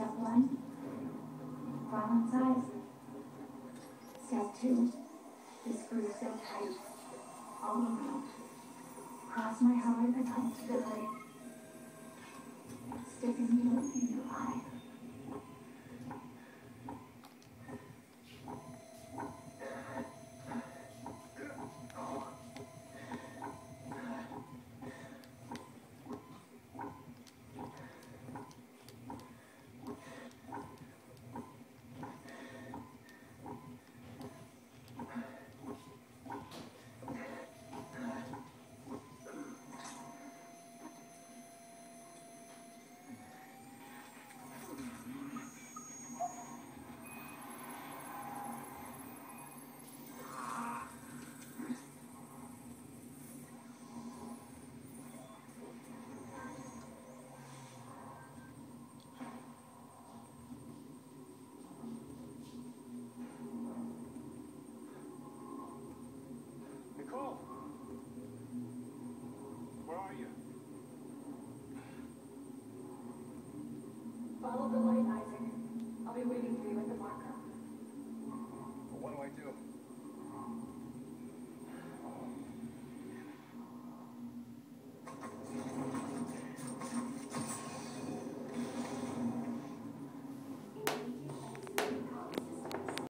Step one, wrong size. Step two, the screws so tight, all around. Cross my heart and come to the light. Stiffen your Nicole! Where are you? Follow the light, Isaac. I'll be waiting for you at the marker.